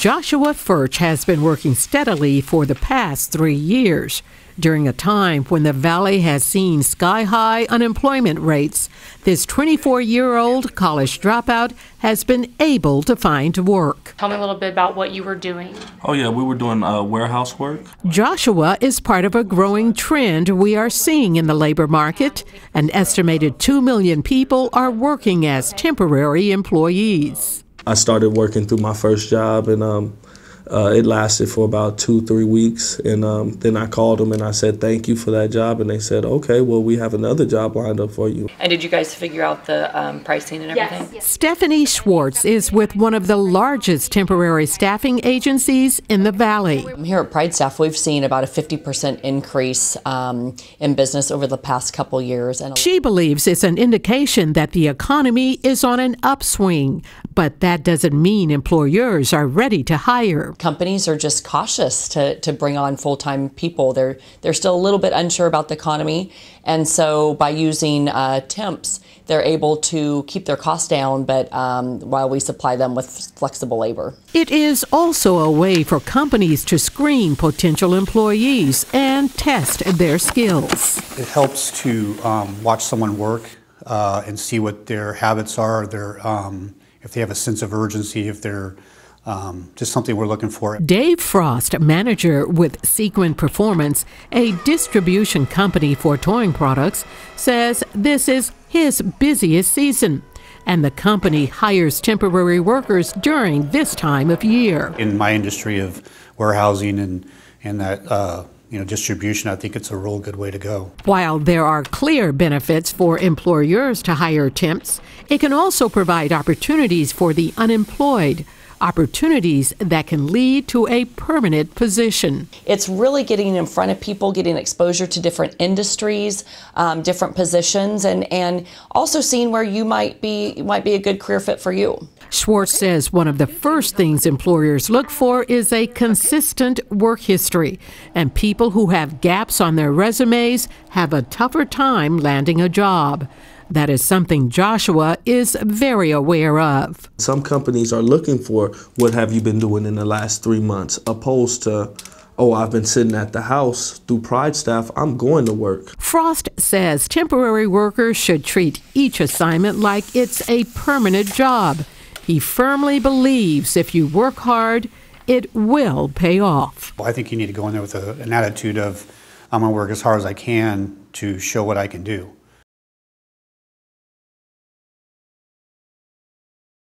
Joshua Furch has been working steadily for the past three years. During a time when the Valley has seen sky high unemployment rates, this 24 year old college dropout has been able to find work. Tell me a little bit about what you were doing. Oh, yeah, we were doing uh, warehouse work. Joshua is part of a growing trend we are seeing in the labor market. An estimated 2 million people are working as temporary employees. I started working through my first job, and um, uh, it lasted for about two, three weeks. And um, then I called them and I said, thank you for that job. And they said, okay, well, we have another job lined up for you. And did you guys figure out the um, pricing and everything? Yes. Stephanie Schwartz is with one of the largest temporary staffing agencies in the Valley. Here at Pride Staff, we've seen about a 50% increase um, in business over the past couple years. And she believes it's an indication that the economy is on an upswing, but that doesn't mean employers are ready to hire companies are just cautious to, to bring on full-time people. They're they're still a little bit unsure about the economy, and so by using uh, temps, they're able to keep their costs down, but um, while we supply them with flexible labor. It is also a way for companies to screen potential employees and test their skills. It helps to um, watch someone work uh, and see what their habits are, their um, if they have a sense of urgency, if they're um, just something we're looking for. Dave Frost, manager with Cequent Performance, a distribution company for towing products, says this is his busiest season. And the company hires temporary workers during this time of year. In my industry of warehousing and, and that uh, you know, distribution, I think it's a real good way to go. While there are clear benefits for employers to hire temps, it can also provide opportunities for the unemployed opportunities that can lead to a permanent position. It's really getting in front of people, getting exposure to different industries, um, different positions, and, and also seeing where you might be might be a good career fit for you. Schwartz says one of the first things employers look for is a consistent work history, and people who have gaps on their resumes have a tougher time landing a job. That is something Joshua is very aware of. Some companies are looking for what have you been doing in the last three months, opposed to oh, I've been sitting at the house through Pride staff, I'm going to work. Frost says temporary workers should treat each assignment like it's a permanent job. He firmly believes if you work hard, it will pay off. Well, I think you need to go in there with a, an attitude of, I'm going to work as hard as I can to show what I can do.